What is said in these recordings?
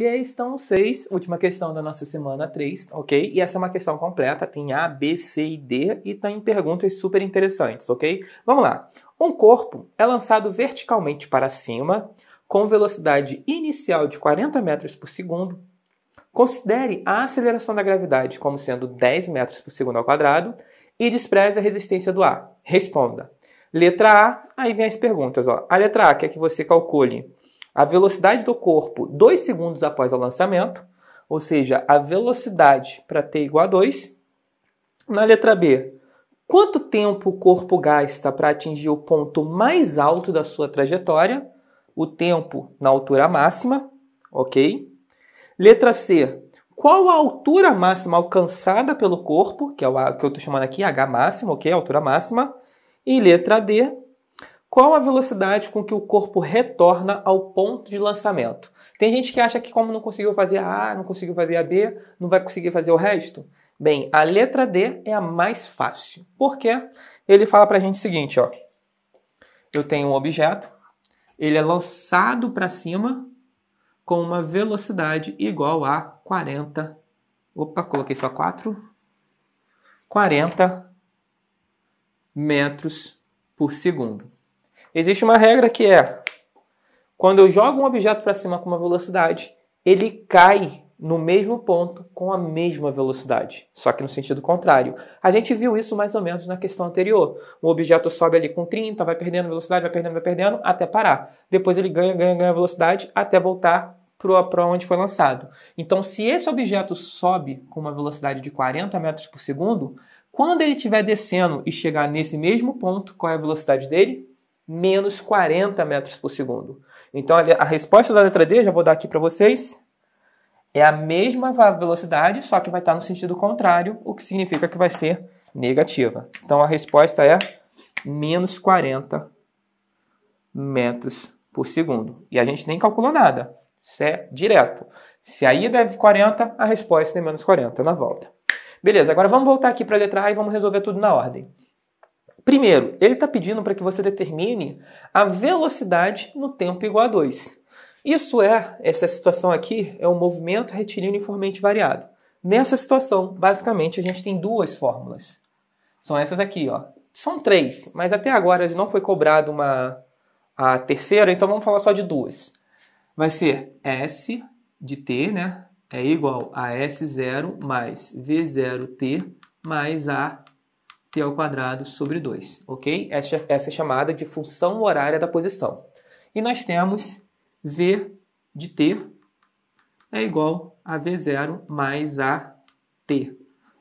Questão 6, última questão da nossa semana 3, ok? E essa é uma questão completa, tem A, B, C e D e tem perguntas super interessantes, ok? Vamos lá. Um corpo é lançado verticalmente para cima com velocidade inicial de 40 metros por segundo. Considere a aceleração da gravidade como sendo 10 metros por segundo ao quadrado e despreze a resistência do ar. Responda. Letra A, aí vem as perguntas. Ó. A letra A quer que você calcule a velocidade do corpo 2 segundos após o lançamento, ou seja, a velocidade para t igual a 2. Na letra B, quanto tempo o corpo gasta para atingir o ponto mais alto da sua trajetória, o tempo na altura máxima, ok? Letra C, qual a altura máxima alcançada pelo corpo, que é o que eu estou chamando aqui H máximo, ok? Altura máxima. E letra D, qual a velocidade com que o corpo retorna ao ponto de lançamento? Tem gente que acha que como não conseguiu fazer a A, não conseguiu fazer a B, não vai conseguir fazer o resto. Bem, a letra D é a mais fácil. Por quê? Ele fala para a gente o seguinte, ó. Eu tenho um objeto, ele é lançado para cima com uma velocidade igual a 40. Opa, coloquei só 4. 40 metros por segundo. Existe uma regra que é: quando eu jogo um objeto para cima com uma velocidade, ele cai no mesmo ponto com a mesma velocidade, só que no sentido contrário. A gente viu isso mais ou menos na questão anterior. Um objeto sobe ali com 30, vai perdendo velocidade, vai perdendo, vai perdendo, até parar. Depois ele ganha, ganha, ganha velocidade até voltar para onde foi lançado. Então, se esse objeto sobe com uma velocidade de 40 metros por segundo, quando ele estiver descendo e chegar nesse mesmo ponto, qual é a velocidade dele? Menos 40 metros por segundo. Então a resposta da letra D, já vou dar aqui para vocês, é a mesma velocidade, só que vai estar no sentido contrário, o que significa que vai ser negativa. Então a resposta é menos 40 metros por segundo. E a gente nem calculou nada. Isso é direto. Se a ida é 40, a resposta é menos 40 na volta. Beleza, agora vamos voltar aqui para a letra A e vamos resolver tudo na ordem. Primeiro, ele está pedindo para que você determine a velocidade no tempo igual a 2. Isso é, essa situação aqui, é um movimento retilíneo uniformemente variado. Nessa situação, basicamente, a gente tem duas fórmulas. São essas aqui, ó. São três, mas até agora não foi cobrado uma a terceira, então vamos falar só de duas. Vai ser S de t, né? É igual a S0 mais V0t mais A t ao quadrado sobre 2, ok? Essa, essa é chamada de função horária da posição. E nós temos v de t é igual a v0 mais a t.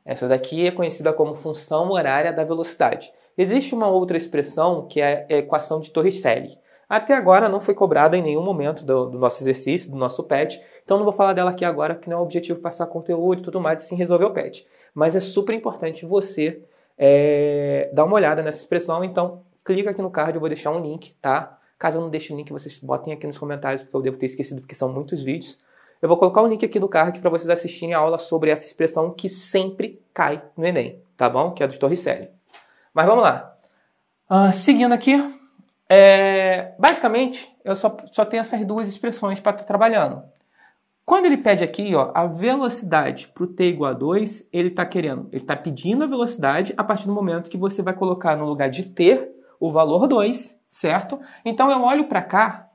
Essa daqui é conhecida como função horária da velocidade. Existe uma outra expressão que é a equação de Torricelli. Até agora não foi cobrada em nenhum momento do, do, nosso exercício, do nosso PET, então não vou falar dela aqui agora, que não é o objetivo passar conteúdo e tudo mais, e sim resolver o PET. Mas é super importante você é, dá uma olhada nessa expressão. Então, clica aqui no card, eu vou deixar um link, tá? Caso eu não deixe o link, vocês botem aqui nos comentários, porque eu devo ter esquecido, porque são muitos vídeos. Eu vou colocar o link aqui do card para vocês assistirem a aula sobre essa expressão que sempre cai no Enem, tá bom? Que é do Torricelli. Mas vamos lá. Uh, seguindo aqui, é, basicamente, eu só, só tenho essas duas expressões para estar tá trabalhando. Quando ele pede aqui ó, a velocidade para o t igual a 2, ele está querendo, ele está pedindo a velocidade a partir do momento que você vai colocar no lugar de t o valor 2, certo? Então eu olho para cá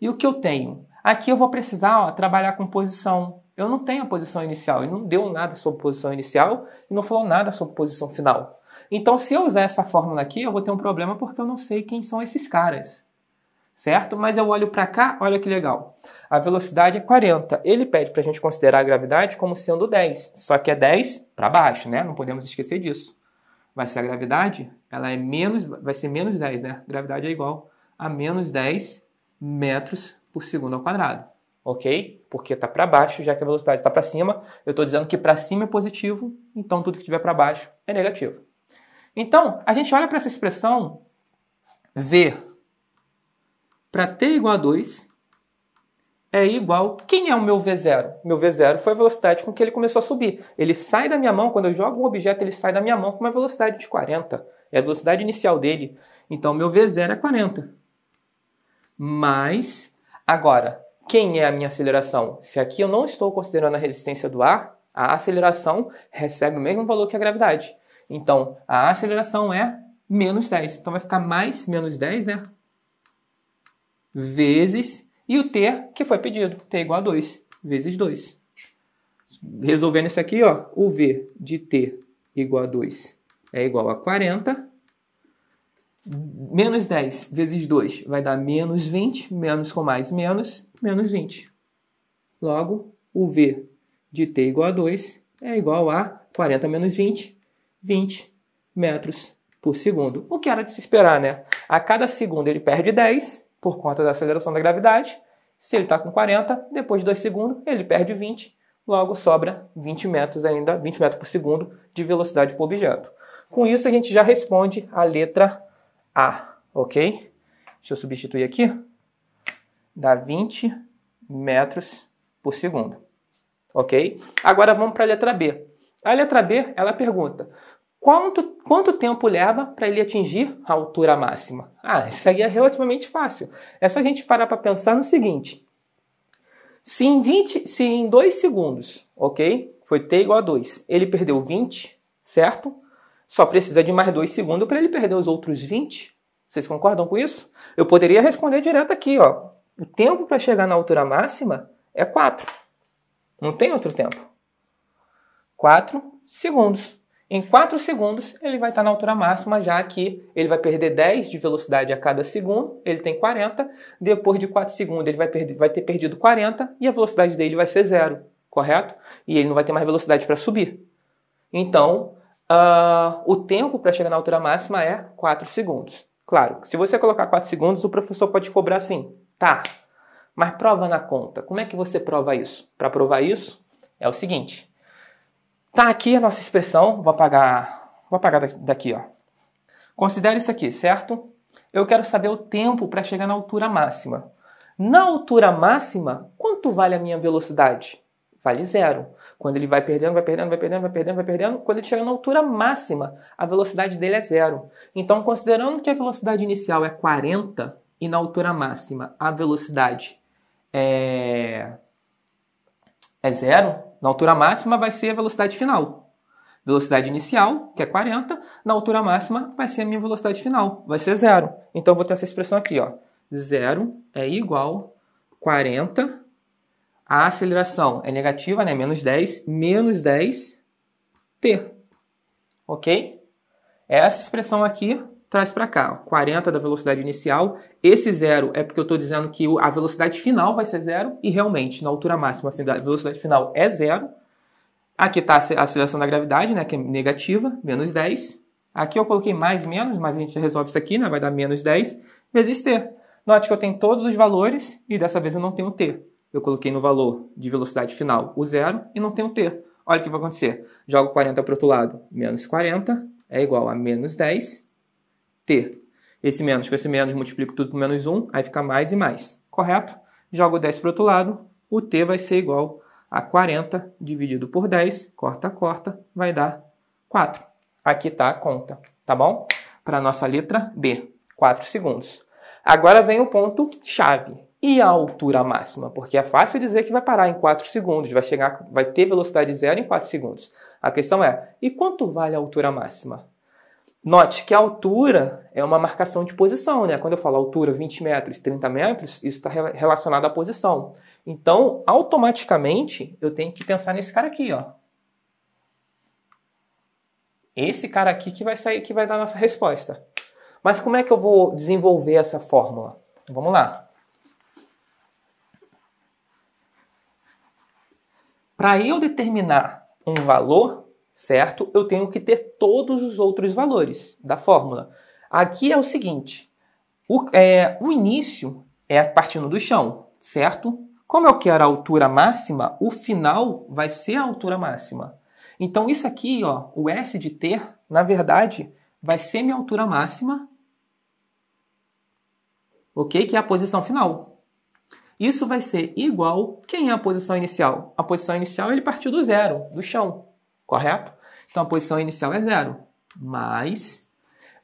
e o que eu tenho? Aqui eu vou precisar ó, trabalhar com posição. Eu não tenho a posição inicial, ele não deu nada sobre posição inicial e não falou nada sobre posição final. Então se eu usar essa fórmula aqui, eu vou ter um problema porque eu não sei quem são esses caras certo? Mas eu olho para cá, olha que legal. A velocidade é 40. Ele pede para a gente considerar a gravidade como sendo 10, só que é 10 para baixo, né? Não podemos esquecer disso. Vai ser a gravidade, ela é menos, vai ser menos 10, né? Gravidade é igual a menos 10 metros por segundo ao quadrado, ok? Porque está para baixo, já que a velocidade está para cima. Eu estou dizendo que para cima é positivo, então tudo que estiver para baixo é negativo. Então, a gente olha para essa expressão v para t igual a 2 é igual. Quem é o meu V0? Meu V0 foi a velocidade com que ele começou a subir. Ele sai da minha mão, quando eu jogo um objeto, ele sai da minha mão com uma velocidade de 40. É a velocidade inicial dele. Então, meu V0 é 40. Mas, agora, quem é a minha aceleração? Se aqui eu não estou considerando a resistência do ar, a aceleração recebe o mesmo valor que a gravidade. Então, a aceleração é menos 10. Então, vai ficar mais menos 10, né? Vezes, e o t que foi pedido, t igual a 2, vezes 2. Resolvendo isso aqui, ó, o v de t igual a 2 é igual a 40 Menos 10 vezes 2 vai dar menos 20, menos com mais menos, menos 20. Logo, o V de t igual a 2 é igual a 40 menos 20, 20 metros por segundo. O que era de se esperar, né? A cada segundo ele perde 10 por conta da aceleração da gravidade. Se ele está com 40, depois de 2 segundos ele perde 20. Logo sobra 20 metros ainda, 20 metros por segundo de velocidade por objeto. Com isso a gente já responde a letra a, ok? Deixa eu substituir aqui. Dá 20 metros por segundo, ok? Agora vamos para a letra B. A letra B, ela pergunta, quanto, quanto tempo leva para ele atingir a altura máxima? Ah, isso aí é relativamente fácil. É só a gente parar para pensar no seguinte. Se em, 20, se em 2 segundos, ok? Foi t igual a 2, ele perdeu 20, certo? Só precisa de mais 2 segundos para ele perder os outros 20. Vocês concordam com isso? Eu poderia responder direto aqui, ó. O tempo para chegar na altura máxima é 4. Não tem outro tempo. 4 segundos. Em 4 segundos, ele vai estar na altura máxima, já que ele vai perder 10 de velocidade a cada segundo, ele tem 40. Depois de 4 segundos, ele vai, perder, vai ter perdido 40 e a velocidade dele vai ser zero, correto? E ele não vai ter mais velocidade para subir. Então, Uh, o tempo para chegar na altura máxima é 4 segundos. Claro, se você colocar 4 segundos, o professor pode cobrar assim. Tá, mas prova na conta. Como é que você prova isso? Para provar isso, é o seguinte. Tá aqui a nossa expressão. Vou apagar, vou apagar daqui, ó. Considere isso aqui, certo? Eu quero saber o tempo para chegar na altura máxima. Na altura máxima, quanto vale a minha velocidade? Vale zero. Quando ele vai perdendo, vai perdendo, vai perdendo, vai perdendo, vai perdendo, quando ele chega na altura máxima, a velocidade dele é zero. Então, considerando que a velocidade inicial é 40 e na altura máxima a velocidade é, é zero, na altura máxima vai ser a velocidade final. Velocidade inicial, que é 40, na altura máxima vai ser a minha velocidade final, vai ser zero. Então, eu vou ter essa expressão aqui, ó. Zero é igual a 40 a aceleração é negativa, né? Menos 10, menos 10 t. Ok? Essa expressão aqui traz para cá, 40 da velocidade inicial. Esse zero é porque eu estou dizendo que a velocidade final vai ser zero e realmente na altura máxima a velocidade final é zero. Aqui está a aceleração da gravidade, né, que é negativa, menos 10. Aqui eu coloquei mais menos, mas a gente resolve isso aqui, né, vai dar menos 10 vezes t. Note que eu tenho todos os valores e dessa vez eu não tenho t eu coloquei no valor de velocidade final o zero e não tenho t. Olha o que vai acontecer. Jogo 40 para o outro lado. Menos 40 é igual a menos 10 t. Esse menos com esse menos multiplico tudo por menos 1, aí fica mais e mais. Correto? Jogo 10 para o outro lado. O t vai ser igual a 40 dividido por 10. Corta, corta. Vai dar 4. Aqui está a conta. Tá bom? Para a nossa letra B. 4 segundos. Agora vem o ponto chave e a altura máxima, porque é fácil dizer que vai parar em 4 segundos, vai chegar, vai ter velocidade zero em 4 segundos. A questão é, e quanto vale a altura máxima? Note que a altura é uma marcação de posição, né? Quando eu falo altura 20 metros, 30 metros, isso está relacionado à posição. Então, automaticamente, eu tenho que pensar nesse cara aqui, ó. Esse cara aqui que vai sair, que vai dar a nossa resposta. Mas como é que eu vou desenvolver essa fórmula? Vamos lá. Para eu determinar um valor, certo? Eu tenho que ter todos os outros valores da fórmula. Aqui é o seguinte: o, é, o início é partindo do chão, certo? Como eu quero a altura máxima, o final vai ser a altura máxima. Então, isso aqui, ó, o S de t, na verdade, vai ser minha altura máxima, ok? Que é a posição final. Isso vai ser igual quem é a posição inicial? A posição inicial ele partiu do zero, do chão, correto? Então a posição inicial é zero, mais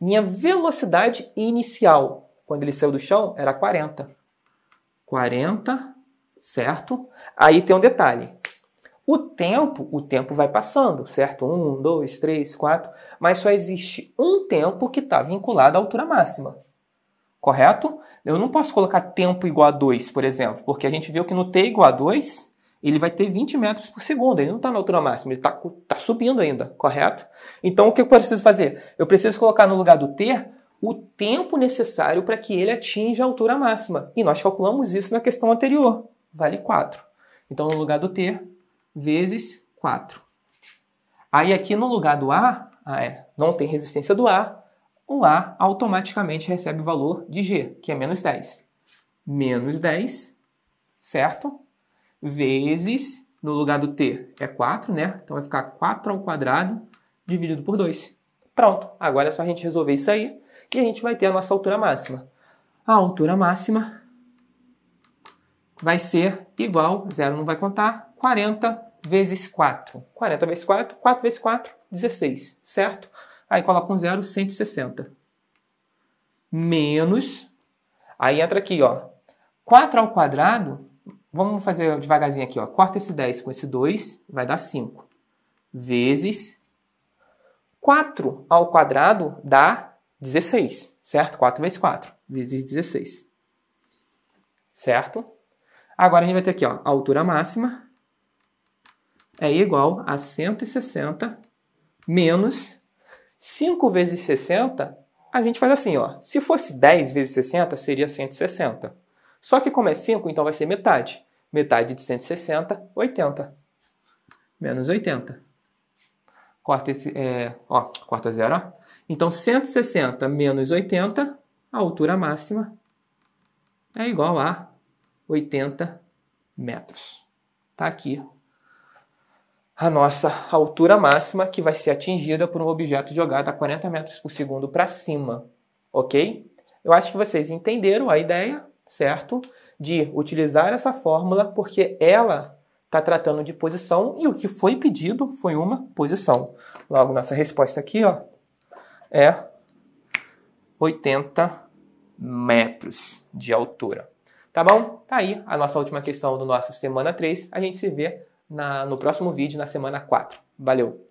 minha velocidade inicial, quando ele saiu do chão, era 40. 40 certo? Aí tem um detalhe. O tempo, o tempo vai passando, certo? Um, dois, três, quatro, mas só existe um tempo que está vinculado à altura máxima. Correto? Eu não posso colocar tempo igual a 2, por exemplo, porque a gente viu que no t igual a 2, ele vai ter 20 metros por segundo, ele não está na altura máxima, ele está tá subindo ainda, correto? Então o que eu preciso fazer? Eu preciso colocar no lugar do t o tempo necessário para que ele atinja a altura máxima. E nós calculamos isso na questão anterior, vale 4. Então no lugar do t, vezes 4. Aí aqui no lugar do A, ah, é, não tem resistência do A, o A automaticamente recebe o valor de G, que é menos 10. Menos 10, certo? Vezes, no lugar do T é 4, né? Então vai ficar 4 ao quadrado dividido por 2. Pronto, agora é só a gente resolver isso aí e a gente vai ter a nossa altura máxima. A altura máxima vai ser igual, zero não vai contar, 40 vezes 4. 40 vezes 4, 4 vezes 4, 16, certo? Aí coloca um zero, 160. Menos, aí entra aqui, ó, 4 ao quadrado, vamos fazer devagarzinho aqui, ó, corta esse 10 com esse 2, vai dar 5. Vezes 4 ao quadrado dá 16, certo? 4 vezes 4, vezes 16. Certo? Agora a gente vai ter aqui, ó, a altura máxima é igual a 160 menos 5 vezes 60, a gente faz assim, ó. Se fosse 10 vezes 60, seria 160. Só que como é 5, então vai ser metade. Metade de 160, 80. Menos 80. Corta, esse, é, ó, corta zero, ó. Então, 160 menos 80, a altura máxima é igual a 80 metros. Tá aqui a nossa altura máxima que vai ser atingida por um objeto jogado a 40 metros por segundo para cima, ok? Eu acho que vocês entenderam a ideia, certo? De utilizar essa fórmula porque ela está tratando de posição e o que foi pedido foi uma posição. Logo, nossa resposta aqui ó, é 80 metros de altura. Tá bom? Tá aí a nossa última questão do nossa semana 3. A gente se vê na, no próximo vídeo, na semana 4. Valeu!